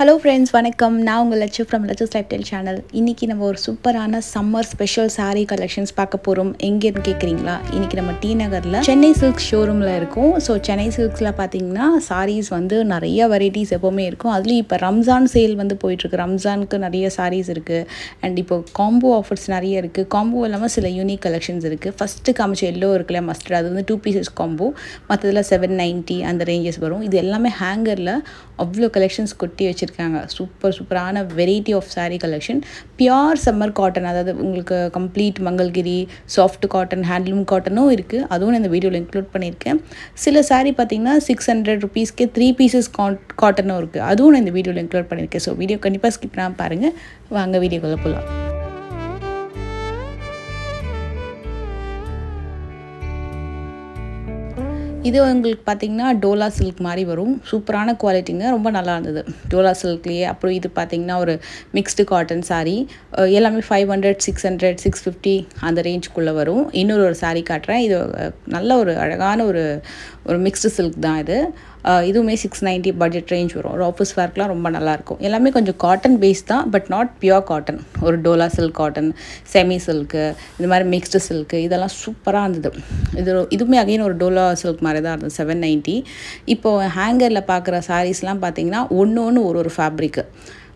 Hello friends வணக்கம். நான் உங்கள் Latchu from Latchu life channel இன்றைக்கி நம்ம ஒரு சூப்பரான சம்மர் ஸ்பெஷல் சாரீ கலெக்ஷன்ஸ் பார்க்க போகிறோம் எங்கேருந்து கேட்குறீங்களா இன்றைக்கி நம்ம டி நகரில் சென்னை சில்க் ஷோரூமில் இருக்கும். ஸோ சென்னை சில்க்ஸில் பார்த்தீங்கன்னா சாரீஸ் வந்து நிறைய வெரைட்டிஸ் எப்போவுமே இருக்கும். அதுலேயும் இப்போ ரம்ஜான் சேல் வந்து போயிட்டுருக்கு. ரம்ஜானுக்கு நிறைய சாரீஸ் இருக்குது அண்ட் இப்போ காம்போ ஆஃபர்ஸ் நிறைய இருக்குது காம்போ இல்லாமல் சில யூனிக் கலெக்ஷன்ஸ் இருக்குது ஃபஸ்ட்டு காமிச்ச எல்லோ இருக்குல்ல மஸ்டர்ட் அது வந்து டூ பீசஸ் காம்போ மற்றதில் செவன் நைன்ட்டி அந்த ரேஞ்சஸ் வரும். இது எல்லாமே ஹேங்கரில் அவ்வளோ கலெக்ஷன்ஸ் கொட்டி வச்சுருக்காங்க சூப்பர் சூப்பரான variety of sari collection pure summer cotton அதாவது உங்களுக்கு complete Mangalagiri soft cotton handloom காட்டனும் இருக்குது அதுவும் நான் இந்த வீடியோவில் இன்க்ளூட் பண்ணியிருக்கேன். சில சாரீ பார்த்தீங்கன்னா சிக்ஸ் ஹண்ட்ரட் ருபீஸ்க்கே த்ரீ பீசஸ் காட்டனும் இருக்குது அதுவும் நான் இந்த வீடியோவில் இன்க்ளூட் பண்ணியிருக்கேன். ஸோ வீடியோ கண்டிப்பாக ஸ்கிப் பண்ணாமல் பாருங்கள் வாங்க வீடியோக்குள்ளே போகலாம் இது உங்களுக்கு பார்த்தீங்கன்னா டோலா சில்க் மாதிரி வரும். சூப்பரான குவாலிட்டிங்க ரொம்ப நல்லா இருந்தது. டோலா சில்க்லேயே அப்புறம் இது பார்த்தீங்கன்னா ஒரு மிக்ஸ்டு காட்டன் சாரீ எல்லாமே five hundred six hundred six fifty அந்த ரேஞ்சுக்குள்ளே வரும். இன்னொரு ஒரு சாரீ காட்டுறேன். இது நல்ல ஒரு அழகான ஒரு ஒரு மிக்ஸ்டு சில்க் தான் இது. இதுவுமே சிக்ஸ் நைன்ட்டி பட்ஜெட் ரேஞ்ச் வரும். ஒரு ஆஃபீஸ் ஒர்க்லாம் ரொம்ப நல்லாயிருக்கும் எல்லாமே கொஞ்சம் காட்டன் பேஸ் தான் பட் நாட் பியோர் காட்டன் ஒரு Dola silk cotton semi silk இந்த மாதிரி மிக்ஸ்டு சில்க்கு இதெல்லாம் சூப்பராக இருந்தது. இது இதுவுமே அகைன் ஒரு டோலா சில்க் மாதிரி தான் இருந்தது செவன் நைன்ட்டி இப்போது ஹேங்கரில் பார்க்குற சாரீஸ்லாம் பார்த்தீங்கன்னா ஒன்று ஒன்று ஒரு ஒரு ஃபேப்ரிக்கு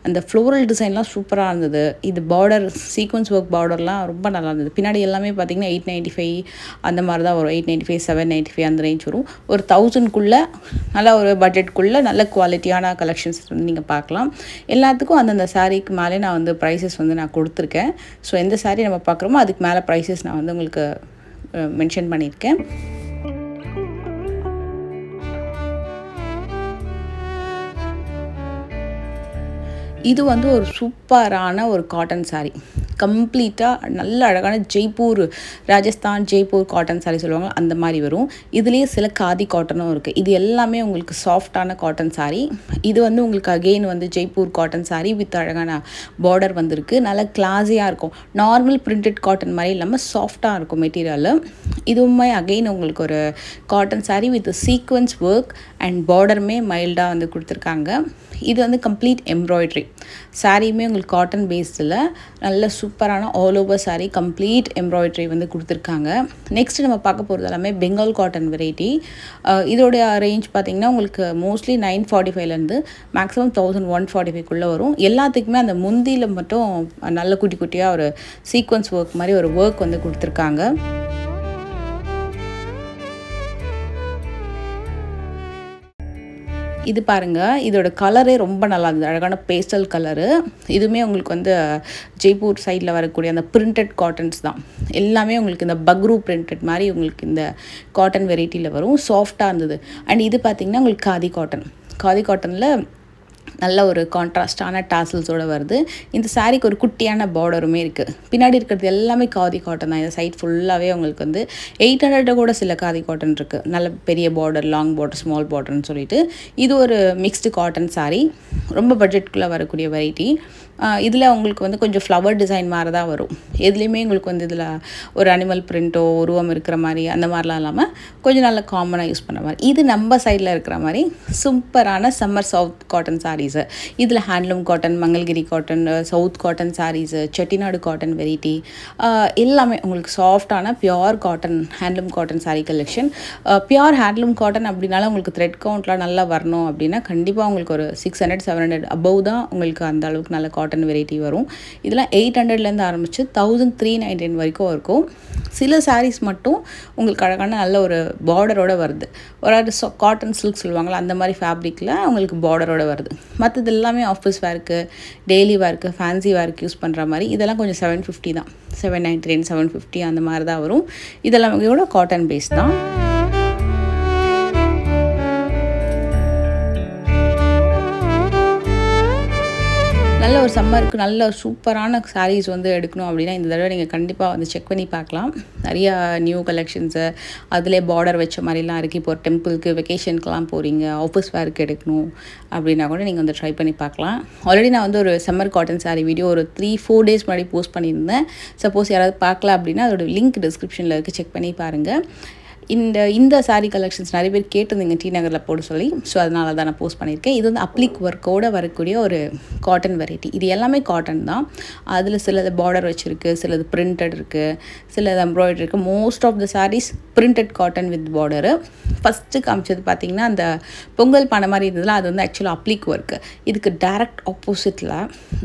அந்த ஃப்ளோரல் டிசைன்லாம் சூப்பராக இருந்தது. இது பார்டர் சீக்வன்ஸ் ஒர்க் பார்டர்லாம் ரொம்ப நல்லா இருந்தது. பின்னாடி எல்லாமே பார்த்தீங்கன்னா எயிட் நைன்ட்டி ஃபைவ் அந்த மாதிரி தான் வரும். Eight ninety five seven ninety five அந்த ரேஞ்ச் வரும். ஒரு தௌசண்ட்குள்ளே நல்ல ஒரு பட்ஜெட்குள்ளே நல்ல குவாலிட்டியான கலெக்ஷன்ஸ் வந்து நீங்கள் பார்க்கலாம். எல்லாத்துக்கும் அந்தந்த சாரீக்கு மேலே நான் வந்து ப்ரைஸஸ் வந்து நான் கொடுத்துருக்கேன். ஸோ எந்த சாரீ நம்ம பார்க்குறோமோ அதுக்கு மேலே ப்ரைஸஸ் நான் வந்து உங்களுக்கு மென்ஷன் பண்ணியிருக்கேன். இது வந்து ஒரு சூப்பரான ஒரு காட்டன் சாரீ கம்ப்ளீட்டாக நல்ல அழகான ஜெய்ப்பூர் ராஜஸ்தான் ஜெய்ப்பூர் காட்டன் saree சொல்லுவாங்க அந்த மாதிரி வரும். இதுலேயே சில காதி காட்டனும் இருக்குது இது எல்லாமே உங்களுக்கு சாஃப்டான காட்டன் சாரீ இது வந்து உங்களுக்கு அகெயின் வந்து ஜெய்ப்பூர் காட்டன் சாரீ வித் அழகான பார்டர் வந்திருக்கு. நல்லா கிளாஸியாக இருக்கும். நார்மல் பிரிண்டட் காட்டன் மாதிரி இல்லாமல் சாஃப்டாக இருக்கும் மெட்டீரியல் இதுவுமே அகெயின் உங்களுக்கு ஒரு cotton saree with sequins work and பார்டருமே மைல்டாக வந்து கொடுத்துருக்காங்க. இது வந்து கம்ப்ளீட் எம்ப்ராய்ட்ரி சாரியுமே உங்களுக்கு காட்டன் பேஸ்டில் நல்ல சூப்பரான all over sari complete embroidery வந்து கொடுத்துருக்காங்க. நெக்ஸ்ட் நம்ம பார்க்க போகிறது எல்லாமே பெங்கால் காட்டன் வெரைட்டி இதோடைய ரேஞ்ச் பார்த்தீங்கன்னா உங்களுக்கு மோஸ்ட்லி நைன் ஃபார்ட்டி ஃபைவ்லேருந்து மேக்ஸிமம் தௌசண்ட் ஒன் ஃபார்ட்டி ஃபைவ்க்குள்ளே வரும். எல்லாத்துக்குமே அந்த முந்தியில் மட்டும் நல்ல குட்டி குட்டியாக ஒரு சீக்வன்ஸ் ஒர்க் மாதிரி ஒரு ஒர்க் வந்து கொடுத்துருக்காங்க. இது பாருங்கள் இதோட கலரே ரொம்ப நல்லா இருந்தது. அழகான பேஸ்டல் கலரு இதுவுமே உங்களுக்கு வந்து ஜெய்ப்பூர் சைடில் வரக்கூடிய அந்த பிரிண்டட் காட்டன்ஸ் தான். எல்லாமே உங்களுக்கு இந்த பக்ரூ பிரிண்டட் மாதிரி உங்களுக்கு இந்த காட்டன் வெரைட்டியில் வரும். சாஃப்டாக இருந்தது. அண்ட் இது பார்த்தீங்கன்னா உங்களுக்கு காதி காட்டன் காதி காட்டனில் நல்ல ஒரு கான்ட்ராஸ்டான டாசல்ஸோடு வருது. இந்த சாரீக்கு ஒரு குட்டியான பார்டருமே இருக்குது பின்னாடி இருக்கிறது எல்லாமே காதி காட்டன் தான். இந்த சைட் ஃபுல்லாகவே உங்களுக்கு வந்து எயிட் ஹண்ட்ரட் கூட சில காதி காட்டன் இருக்குது நல்ல பெரிய பார்டர் லாங் பார்டர் ஸ்மால் பார்டர்னு சொல்லிட்டு. இது ஒரு மிக்ஸ்டு காட்டன் சாரீ ரொம்ப பட்ஜெட்குள்ளே வரக்கூடிய வெரைட்டி இதில் உங்களுக்கு வந்து கொஞ்சம் ஃப்ளவர் டிசைன் மாதிரி தான் வரும். எதுலேயுமே உங்களுக்கு வந்து இதில் ஒரு அனிமல் பிரிண்ட்டோ உருவம் இருக்கிற மாதிரி அந்த மாதிரிலாம் இல்லாமல் கொஞ்சம் நல்ல காமனாக யூஸ் பண்ண மாதிரி. இது நம்ம சைடில் இருக்கிற மாதிரி சூப்பரான சம்மர் சவுத் காட்டன் சாரீஸு இதில் handloom cotton Mangalagiri cotton south cotton saris Chettinad cotton variety எல்லாமே உங்களுக்கு சாஃப்டான pure cotton handloom cotton sari collection pure handloom cotton அப்படின்னால உங்களுக்கு த்ரெட் கவுண்ட்லாம் நல்லா வரணும் அப்படின்னா கண்டிப்பாக உங்களுக்கு ஒரு six hundred seven hundred above தான் உங்களுக்கு அந்த அளவுக்கு நல்ல காட்டன் காட்டன் வெரைட்டி வரும். இதெல்லாம் எயிட் ஹண்ட்ரட்லேருந்து ஆரம்பித்து தௌசண்ட் த்ரீ நைன்டீன் வரைக்கும் இருக்கும். சில சாரீஸ் மட்டும் உங்களுக்கு அழகான நல்ல ஒரு பார்டரோடு வருது. ஒரு காட்டன் சில்க் சொல்லுவாங்களா அந்த மாதிரி ஃபேப்ரிக்கில் உங்களுக்கு பார்டரோடு வருது. மற்றது எல்லாமே ஆஃபீஸ் வேர்க்கு டெய்லி வேர்க்கு ஃபேன்சி வேர்க்கு யூஸ் பண்ணுற மாதிரி இதெல்லாம் கொஞ்சம் செவன் ஃபிஃப்டி தான். Seven ninety nine seven fifty அந்த மாதிரி தான் வரும். இதெல்லாம் கூட காட்டன் பேஸ் தான்? ஒரு சம்மருக்கு நல்ல சூப்பரான சாரீஸ் வந்து எடுக்கணும் அப்படின்னா இந்த தடவை நீங்கள் கண்டிப்பாக வந்து செக் பண்ணி பார்க்கலாம். நிறையா நியூ கலெக்ஷன்ஸு அதிலே பார்டர் வச்ச மாதிரிலாம் இருக்குது இப்போ ஒரு டெம்பிளுக்கு வெக்கேஷனுக்குலாம் போகிறீங்க ஆஃபீஸ் வேர்க்கு எடுக்கணும் அப்படின்னா கூட நீங்கள் வந்து ட்ரை பண்ணி பார்க்கலாம். ஆல்ரெடி நான் வந்து ஒரு சம்மர் காட்டன் சாரீ வீடியோ ஒரு த்ரீ ஃபோர் டேஸ் முன்னாடி போஸ்ட் பண்ணியிருந்தேன். சப்போஸ் யாராவது பார்க்கல அப்படின்னா அதோட லிங்க் டிஸ்கிரிப்ஷனில் இருக்குது செக் பண்ணி பாருங்கள் இந்த இந்த சாரீ கலெக்ஷன்ஸ் நிறைய பேர் கேட்டிருந்தீங்க டி நகரில் போட சொல்லி. ஸோ அதனால தான் நான் போஸ்ட் பண்ணியிருக்கேன். இது வந்து அப்ளிக் ஒர்க்கோட வரக்கூடிய ஒரு காட்டன் வெரைட்டி இது எல்லாமே காட்டன் தான். அதில் சிலது பார்டர் வச்சுருக்கு சிலது பிரிண்டட் இருக்குது சிலது எம்ப்ராய்டரி இருக்குது most of the saris printed cotton with border first காமிச்சது பார்த்தீங்கன்னா அந்த பொங்கல் பானை மாதிரி இருந்ததுலாம் அது வந்து ஆக்சுவலாக அப்ளிக் ஒர்க்கு இதுக்கு டேரக்ட் ஆப்போசிட்டில்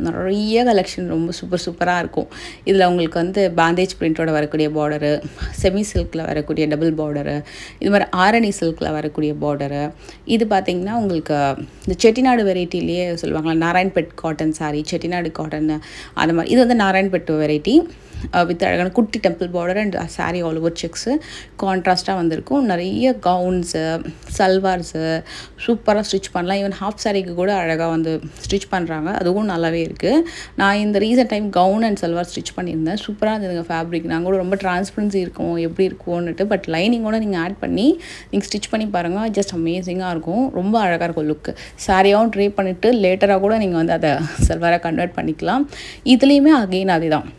நிறைய கலெக்ஷன் ரொம்ப சூப்பர் சூப்பராக இருக்கும். இதில் உங்களுக்கு வந்து பேண்டேஜ் பிரிண்டோட வரக்கூடிய பார்டரு செமி சில்கில் வரக்கூடிய டபுள் பார்டர் பார்டரு இது மாதிரி ஆரணி சில்கில் வரக்கூடிய பார்டரு இது பார்த்திங்கன்னா உங்களுக்கு இந்த செட்டிநாடு வெரைட்டிலேயே சொல்லுவாங்களா நாராயண்பேட் காட்டன் சாரீ செட்டிநாடு காட்டன் அந்த மாதிரி இது வந்து நாராயண்பேட் வெரைட்டி Uh, வித் அழகான குட்டி temple border and sari all over checks கான்ட்ராஸ்ட்டாக வந்திருக்கும். நிறைய கவுன்ஸு சல்வார்ஸு சூப்பராக ஸ்டிச் பண்ணலாம். ஈவன் ஹாஃப் சாரீக்கு கூட அழகாக வந்து ஸ்டிச் பண்ணுறாங்க அதுவும் நல்லாவே இருக்குது நான் இந்த recent time gown and salwar stitch பண்ணியிருந்தேன். சூப்பராக இருந்ததுங்க ஃபேப்ரிக் நாங்கள் கூட ரொம்ப டிரான்ஸ்பரன்சி இருக்கும். எப்படி இருக்கும்னுட்டு. பட் லைனிங்கோட நீங்கள் ஆட் பண்ணி நீங்கள் ஸ்டிச் பண்ணி பாருங்கள் ஜஸ்ட் அமேசிங்காக இருக்கும். ரொம்ப அழகாக இருக்கும் லுக்கு சாரியாகவும் ட்ரை பண்ணிவிட்டு லேட்டராக கூட நீங்கள் வந்து அதை சல்வாராக கன்வெர்ட் பண்ணிக்கலாம். இதுலேயுமே அகெயின் அதே தான்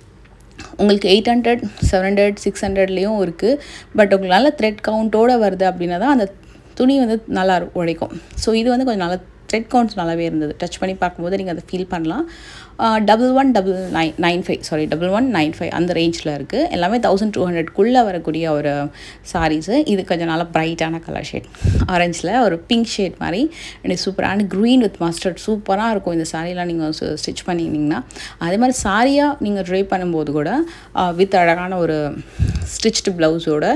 உங்களுக்கு eight hundred seven hundred six ஹண்ட்ரட்லேயும் இருக்குது பட் உங்களால் த்ரெட் கவுண்ட்டோடு வருது அப்படின்னா தான் அந்த துணி வந்து நல்லா உழைக்கும். ஸோ இது வந்து கொஞ்சம் நல்லா த்ரெட் கவுண்ட்ஸ் நல்லாவே இருந்தது. டச் பண்ணி பார்க்கும்போது நீங்கள் அதை ஃபீல் பண்ணலாம். Double one double nine nine five sorry double one nine five அந்த ரேஞ்சில் இருக்குது எல்லாமே தௌசண்ட் டூ ஹண்ட்ரட்குள்ளே வரக்கூடிய ஒரு சாரீஸு இது கொஞ்சம் நல்லா ப்ரைட்டான கலர் ஷேட் ஆரஞ்சில் ஒரு பிங்க் ஷேட் மாதிரி. எனக்கு சூப்பரான க்ரீன் வித் மஸ்டர்ட் சூப்பராக இருக்கும் இந்த சாரீலாம் நீங்கள் ஸ்டிச் பண்ணியிருந்தீங்கன்னா அதே மாதிரி சாரியாக நீங்கள் ட்ரை பண்ணும்போது கூட வித் அழகான ஒரு ஸ்டிச்டு ப்ளவுஸோட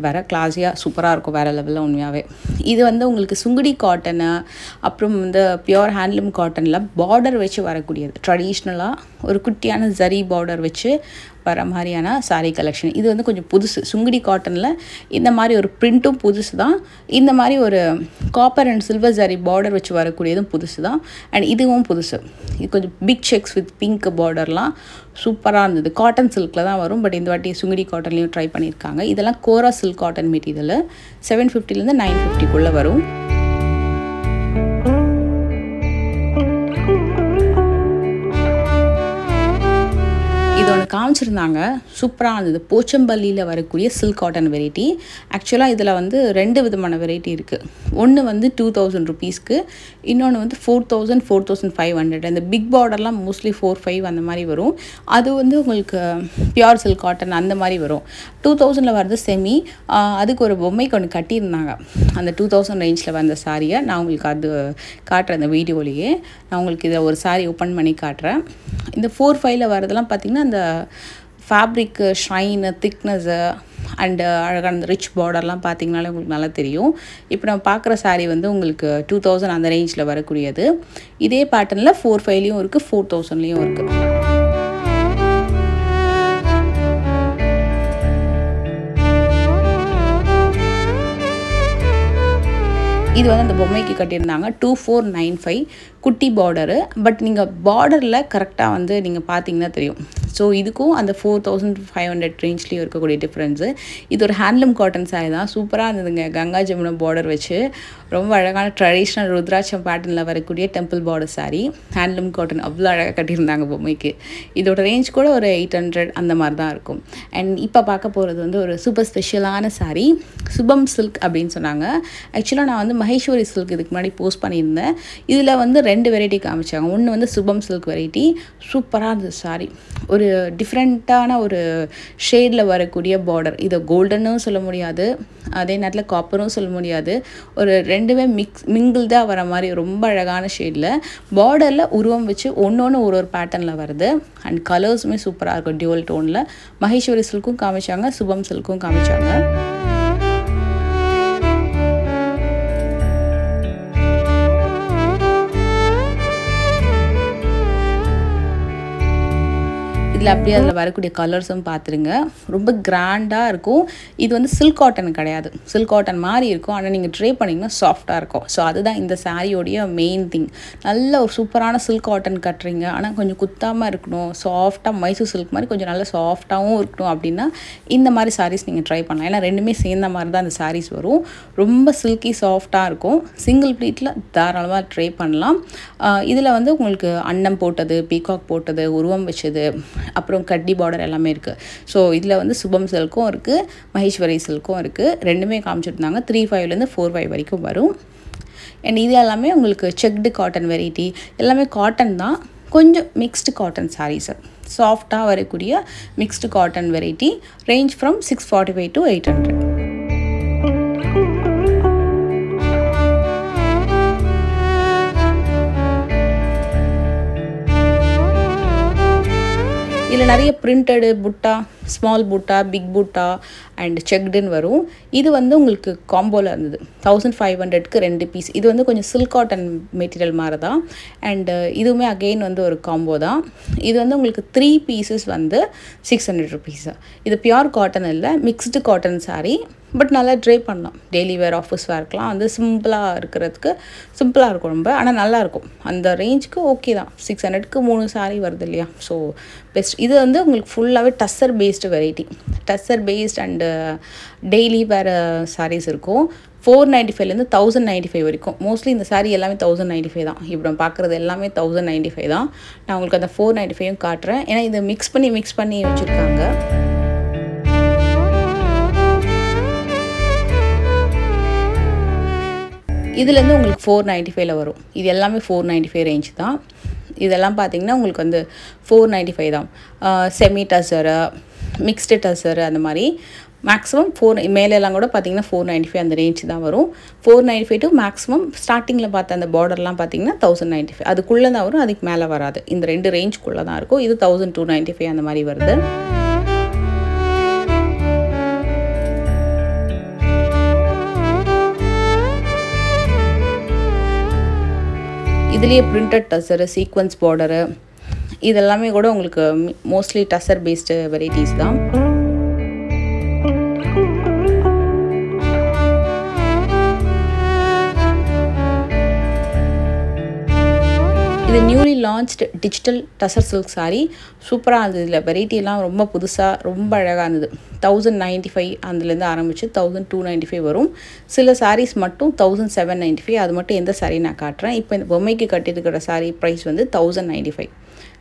வேறு கிளாஸியாக சூப்பராக இருக்கும் வேறு லெவலில் உண்மையாகவே இது வந்து உங்களுக்கு சுங்குடி காட்டனு அப்புறம் இந்த பியோர் ஹேண்ட்லூம் காட்டனில் பார்டர் வச்சு வரக்கூடியது. ட்ரெடிஷ்னலாக ஒரு குட்டியான ஜரி பார்டர் வச்சு வர மாதிரியான சாரீ கலெக்ஷன் இது வந்து கொஞ்சம் புதுசு. சுங்குடி காட்டனில் இந்த மாதிரி ஒரு பிரிண்ட்டும் புதுசு தான் இந்த மாதிரி ஒரு copper and silver zari border வச்சு வரக்கூடியதும் புதுசு தான் அண்ட் இதுவும் புதுசு. இது கொஞ்சம் பிக் செக்ஸ் வித் பிங்க் பார்டர்லாம் சூப்பராக இருந்தது. காட்டன் சில்கில் தான் வரும். பட் இந்த வாட்டி சுங்குடி காட்டன்லேயும் ட்ரை பண்ணியிருக்காங்க. இதெல்லாம் Kora silk cotton material seven ஃபிஃப்டிலேருந்து nine ஃபிஃப்டிக்குள்ளே வரும். இது ஒன்று காமிச்சிருந்தாங்க. சூப்பராக இருந்தது. போச்சம்பள்ளியில் வரக்கூடிய சில்க் காட்டன் வெரைட்டி ஆக்சுவலாக இதில் வந்து ரெண்டு விதமான வெரைட்டி இருக்குது ஒன்று வந்து டூ தௌசண்ட் ருபீஸ்க்கு இன்னொன்று வந்து four thousand four thousand five hundred அந்த பிக் பார்டர்லாம் மோஸ்ட்லி ஃபோர் ஃபைவ் அந்த மாதிரி வரும். அது வந்து உங்களுக்கு பியோர் சில்க் காட்டன் அந்த மாதிரி வரும். டூ தௌசண்டில் வரது செமி அதுக்கு ஒரு பொம்மைக்கு ஒன்று கட்டியிருந்தாங்க. அந்த டூ தௌசண்ட் ரேஞ்சில் வந்த சாரியை நான் உங்களுக்கு அது காட்டுறேன் அந்த வீடியோலேயே. நான் உங்களுக்கு இதை ஒரு சாரி ஓப்பன் பண்ணி காட்டுறேன். இந்த ஃபோர் ஃபைவ்ல வரதெல்லாம் பார்த்திங்கன்னா அந்த ஃபேப்ரிக்கு ஷைனு திக்னஸ்ஸு அண்டு அழகான அந்த ரிச் பார்டர்லாம் பார்த்தீங்கனாலே உங்களுக்கு நல்லா தெரியும். இப்போ நம்ம பார்க்குற சாரீ வந்து உங்களுக்கு டூ தௌசண்ட் அந்த ரேஞ்சில் வரக்கூடியது. இதே பேட்டர்னில் ஃபோர் ஃபைவ்லேயும் இருக்குது ஃபோர் தௌசண்ட்லேயும் இருக்குது இது வந்து அந்த பொம்மைக்கு கட்டியிருந்தாங்க டூ ஃபோர் நைன் ஃபைவ் குட்டி பார்டரு பட் நீங்கள் பார்டரில் கரெக்டாக வந்து நீங்கள் பார்த்தீங்கன்னா தெரியும். ஸோ இதுக்கும் அந்த ஃபோர் தௌசண்ட் ஃபைவ் ஹண்ட்ரட் ரேஞ்ச்லேயும் இருக்கக்கூடிய டிஃப்ரென்ஸு இது ஒரு ஹேண்ட்லூம் காட்டன் சாரி தான். சூப்பராக இருந்ததுங்க. கங்கா ஜமுனம் பார்டர் வச்சு. ரொம்ப அழகான ட்ரெடிஷ்னல் ருத்ராட்சம் பேட்டர்னில் வரக்கூடிய temple border sari handloom cotton அவ்வளோ அழகாக கட்டியிருந்தாங்க பொம்மைக்கு. இதோட ரேஞ்ச் கூட ஒரு எயிட் ஹண்ட்ரட் அந்த மாதிரி தான் இருக்கும். அண்ட் இப்போ பார்க்க போகிறது வந்து ஒரு சூப்பர் ஸ்பெஷலான சாரி சுபம் சில்க் அப்படின்னு சொன்னாங்க. ஆக்சுவலாக நான் வந்து மகேஸ்வரி சில்க் இதுக்கு முன்னாடி போஸ்ட் பண்ணியிருந்தேன். இதில் வந்து ரெண்டு வெரைட்டி காமிச்சாங்க. ஒன்று வந்து சுபம் சில்க் வெரைட்டி சூப்பராக இருந்தது சாரி ஒரு டிஃப்ரெண்ட்டான ஒரு ஷேடில் வரக்கூடிய பார்டர் இதை கோல்டனும் சொல்ல முடியாது. அதே நேரத்தில் காப்பரும் சொல்ல முடியாது. ஒரு ரெண்டுமே மிக்ஸ் மிங்கிள்டாக வர மாதிரி ரொம்ப அழகான ஷேடில் பார்டரில் உருவம் வச்சு ஒன்று ஒன்று ஒரு ஒரு பேட்டர்னில் வருது. அண்ட் கலர்ஸுமே சூப்பராக இருக்கும். டியூவல் டோனில் மகேஸ்வரி சில்க்கும் காமிச்சாங்க சுபம் சில்க்கும் காமிச்சாங்க. அப்படியே அதில் வரக்கூடிய கலர்ஸும் பார்த்துருங்க ரொம்ப கிராண்டாக இருக்கும். இது வந்து சில்க் காட்டன் கிடையாது. சில்க் காட்டன் மாதிரி இருக்கும். ஆனால் நீங்கள் ட்ரே பண்ணிங்கன்னா சாஃப்டாக இருக்கும். ஸோ அதுதான் இந்த சாரியோடைய மெயின் திங் நல்ல ஒரு சூப்பரான சில்க் காட்டன் கட்டுறீங்க. ஆனால் கொஞ்சம் குத்தாமல் இருக்கணும். சாஃப்டாக மைசூர் சில்க் மாதிரி கொஞ்சம் நல்லா சாஃப்டாகவும் இருக்கணும் அப்படின்னா இந்த மாதிரி சாரீஸ் நீங்கள் ட்ரை பண்ணலாம். ஏன்னா ரெண்டுமே சேர்ந்த மாதிரி தான் அந்த சாரீஸ் வரும். ரொம்ப சில்கி சாஃப்டாக இருக்கும். சிங்கிள் ப்ளீட்டில் தாராளமாக ட்ரை பண்ணலாம். இதில் வந்து உங்களுக்கு அன்னம் போட்டது பீகாக் போட்டது உருவம் வச்சது அப்புறம் கட்டி பார்டர் எல்லாமே இருக்குது ஸோ இதில் வந்து சுபம் சில்க்கும் இருக்குது மகேஸ்வரி சில்க்கும் இருக்குது ரெண்டுமே காமிச்சிருந்தாங்க. த்ரீ ஃபைவ்லேருந்து ஃபோர் ஃபைவ் வரைக்கும் வரும். அண்ட் இது எல்லாமே உங்களுக்கு செக்டு காட்டன் வெரைட்டி எல்லாமே காட்டன் தான். கொஞ்சம் மிக்ஸ்டு காட்டன் சாரீஸு சாஃப்டாக வரக்கூடிய mixed cotton variety range from six forty five to eight hundred இதில் நிறைய பிரிண்டடு புட்டா ஸ்மால் புட்டா பிக் புட்டா அண்ட் செக்டுன்னு வரும். இது வந்து உங்களுக்கு காம்போவில் இருந்தது. தௌசண்ட் ஃபைவ் ஹண்ட்ரட்க்கு ரெண்டு பீஸ் இது வந்து கொஞ்சம் சில்க் காட்டன் மெட்டீரியல் மாதிரி தான் அண்டு இதுவுமே அகெயின் வந்து ஒரு காம்போ தான். இது வந்து உங்களுக்கு த்ரீ பீசஸ் வந்து சிக்ஸ் ஹண்ட்ரட் ருபீஸ் இது பியோர் காட்டன் இல்லை மிக்ஸ்டு காட்டன் சாரீ பட் நல்லா ட்ரை பண்ணலாம் டெய்லி வேர் ஆஃபீஸ் வேர்க்கெலாம் வந்து சிம்பிளாக இருக்கிறதுக்கு சிம்பிளாக இருக்கும் ரொம்ப. ஆனால் நல்லாயிருக்கும் அந்த ரேஞ்சுக்கு ஓகே தான். சிக்ஸ் ஹண்ட்ரட்க்கு மூணு சாரீ வருது இல்லையா? ஸோ பெஸ்ட் இது வந்து உங்களுக்கு ஃபுல்லாகவே tussar based variety tussar based and daily wear saris இருக்கும். ஃபோர் நைன்ட்டி ஃபைவ்லேருந்து தௌசண்ட் நைன்ட்டி ஃபைவ் வரைக்கும். மோஸ்ட்லி இந்த சாரீ எல்லாமே தௌசண்ட் நைன்ட்டி ஃபைவ் தான். இப்போ நம்ம பார்க்குறது எல்லாமே தௌசண்ட் நைன்ட்டி ஃபைவ் தான். நான் உங்களுக்கு அந்த ஃபோர் நைன்ட்டி ஃபைவும் காட்டுறேன். ஏன்னா இதை மிக்ஸ் பண்ணி மிக்ஸ் பண்ணி வச்சுருக்காங்க. இதுலேருந்து உங்களுக்கு ஃபோர் நைன்ட்டி ஃபைவ்ல வரும். இது எல்லாமே ஃபோர் நைன்ட்டி ஃபைவ் ரேஞ்ச் தான். இதெல்லாம் பார்த்தீங்கன்னா உங்களுக்கு வந்து ஃபோர் நைன்ட்டி ஃபைவ் தான் செமி டசரு மிக்ஸ்டு டசரு அந்த மாதிரி. மேக்ஸிமம் ஃபோர் மேலெல்லாம் கூட பார்த்தீங்கன்னா ஃபோர் நைன்ட்டி ஃபைவ் அந்த ரேஞ்ச் தான் வரும். Four ninety five to maximum ஸ்டார்டிங்கில் பார்த்த அந்த பார்டர்லாம் பார்த்தீங்கன்னா தௌசண்ட் நைன்ட்டி ஃபைவ் அதுக்குள்ளே தான் வரும் அதுக்கு மேலே வராது. இந்த ரெண்டு ரேஞ்சுக்குள்ளே தான் இருக்கும். இது தௌசண்ட் டூ நைன்ட்டி ஃபைவ் அந்த மாதிரி வருது. இதுலேயே பிரிண்டட் டசரு சீக்வன்ஸ் பார்டரு இதெல்லாமே கூட உங்களுக்கு மோஸ்ட்லி டசர் பேஸ்டு வெரைட்டிஸ் தான். Launched digital tussar silk sari சூப்பராக இருந்தது இதில் வெரைட்டிலாம் ரொம்ப புதுசாக ரொம்ப அழகாக இருந்தது. தௌசண்ட் நைன்ட்டி ஃபைவ் அதுலேருந்து ஆரம்பித்து தௌசண்ட் டூ நைன்ட்டி ஃபைவ் வரும். சில சாரீஸ் மட்டும் தௌசண்ட் செவன் நைன்ட்டி ஃபைவ் அது மட்டும் எந்த சாரீ நான் காட்டுறேன். இப்போ இந்த பொம்மைக்கு கட்டியிருக்கிற சாரீ ப்ரைஸ் வந்து தௌசண்ட் நைன்ட்டி ஃபைவ்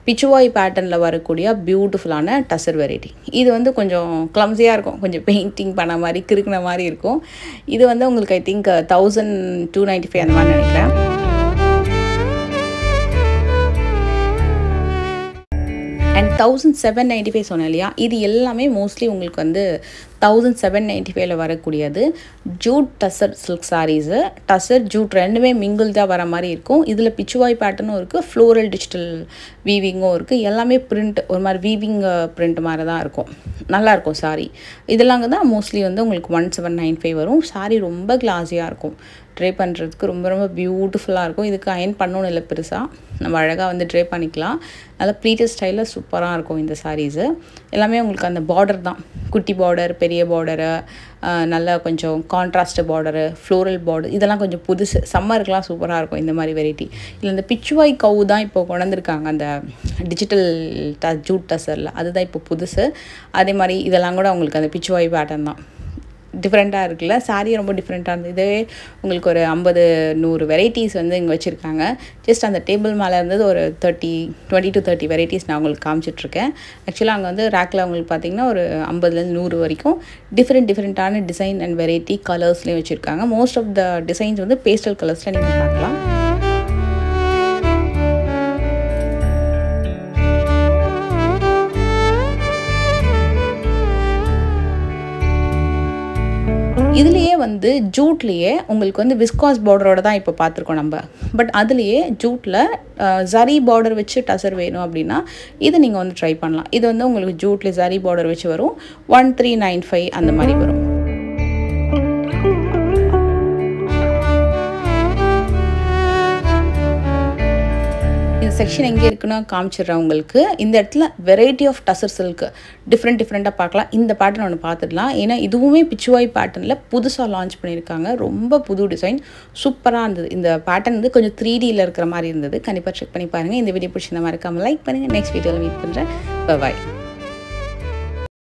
பிச்சுவாய் பேட்டர்னில் வரக்கூடிய பியூட்டிஃபுல்லான டசர் வெரைட்டி இது வந்து கொஞ்சம் கிளம்ஸியாக இருக்கும். கொஞ்சம் பெயிண்டிங் பண்ண மாதிரி கிறுக்கின மாதிரி இருக்கும். இது வந்து உங்களுக்கு I think thousand two ninety five அந்த மாதிரி நினைக்கிறேன். தௌசண்ட் செவன் நைன்ட்டி ஃபைவ் சொன்னேன் இல்லையா? இது எல்லாமே மோஸ்ட்லி உங்களுக்கு வந்து தௌசண்ட் செவன் நைன்ட்டி ஃபைவ்ல வரக்கூடியது. Jute tussar silk saris tussar jute ரெண்டுமே மிங்கிள்டாக வர மாதிரி இருக்கும். இதில் பிச்சுவாய் பேட்டர்னும் இருக்குது ஃப்ளோரல் டிஜிட்டல் வீவிங்கும் இருக்குது எல்லாமே பிரிண்ட் ஒரு மாதிரி வீவிங் பிரிண்ட் மாதிரி தான் இருக்கும். நல்லாயிருக்கும் சாரி இதெல்லாம் தான் மோஸ்ட்லி வந்து உங்களுக்கு ஒன் செவன் நைன் ஃபைவ் வரும். சாரி ரொம்ப கிளாஸியாக இருக்கும். ட்ரை பண்ணுறதுக்கு ரொம்ப ரொம்ப பியூட்டிஃபுல்லாக இருக்கும். இதுக்கு அயன் பண்ணணும் இல்லை பெருசாக நம்ம அழகாக வந்து ட்ரை பண்ணிக்கலாம். நல்லா ப்ளீட்டட் ஸ்டைலில் சூப்பராக இருக்கும் இந்த சாரீஸு எல்லாமே உங்களுக்கு அந்த பார்டர் தான். குட்டி பார்டர் பெரிய பார்டரு நல்லா கொஞ்சம் கான்ட்ராஸ்ட் பார்டரு ஃப்ளோரல் பார்டர் இதெல்லாம் கொஞ்சம் புதுசு. சம்மருக்குலாம் சூப்பராக இருக்கும் இந்த மாதிரி வெரைட்டி இல்லை இந்த பிச்சுவாய் கவு தான் இப்போ கொண்டிருக்காங்க அந்த டிஜிட்டல் ட ஜூட் டசரில் அதுதான் இப்போ புதுசு. அதே மாதிரி இதெல்லாம் கூட உங்களுக்கு அந்த பிச்சுவாய் பேட்டர்ன் தான். டிஃப்ரெண்ட்டாக இருக்குல்ல? சாரீ ரொம்ப டிஃப்ரெண்ட்டாக இருந்தது. இதே உங்களுக்கு ஒரு ஐம்பது நூறு வெரைட்டிஸ் வந்து இங்கே வச்சுருக்காங்க. ஜஸ்ட் அந்த டேபிள் மேலே இருந்தது ஒரு thirty twenty to thirty varieties நான் உங்களுக்கு காமிச்சிட்ருக்கேன். ஆக்சுவலாக அங்கே வந்து ரேக்கில் உங்களுக்கு பார்த்தீங்கன்னா ஒரு ஐம்பதுலேருந்து நூறு வரைக்கும் டிஃப்ரெண்ட் டிஃப்ரெண்ட்டான டிசைன் அண்ட் வெரைட்டி கலர்ஸ்லேயும் வச்சுருக்காங்க. மோஸ்ட் ஆஃப் த டிசைன்ஸ் வந்து பேஸ்டல் கலர்ஸில் நீங்கள் பார்க்கலாம். வந்து ஜூட்லேயே உங்களுக்கு வந்து விஸ்காஸ் பார்டரோட தான் இப்போ பார்த்துருக்கோம் நம்ம. பட் அதுலேயே ஜூட்டில் ஜரி பார்டர் வச்சு டசர் வேணும் அப்படின்னா இதை நீங்கள் வந்து ட்ரை பண்ணலாம். இது வந்து உங்களுக்கு ஜூட்டில் ஜரி பார்டர் வச்சு வரும். ஒன் த்ரீ நைன் ஃபைவ் அந்த மாதிரி வரும். செக்ஷன் எங்கே இருக்குன்னு காமிச்சிடுறேன் உங்களுக்கு. இந்த இடத்துல variety of tussar silk different டிஃப்ரெண்ட்டாக பார்க்கலாம். இந்த பேட்டர்ன் ஒன்று பார்த்துடலாம். ஏன்னா இதுவுமே பிச்சுவாய் பேட்டர்னில் புதுசாக லான்ச் பண்ணியிருக்காங்க. ரொம்ப புது டிசைன் சூப்பராக இருந்தது. இந்த பேட்டர்ன் வந்து கொஞ்சம் த்ரீ டியில் இருக்கிற மாதிரி இருந்தது. கண்டிப்பாக செக் பண்ணி பாருங்கள் இந்த வீடியோ பிடிச்சிருந்த இருக்காமல் லைக் பண்ணுங்கள் நெக்ஸ்ட் வீடியோவில் மீட் பண்ணுறேன் பாய்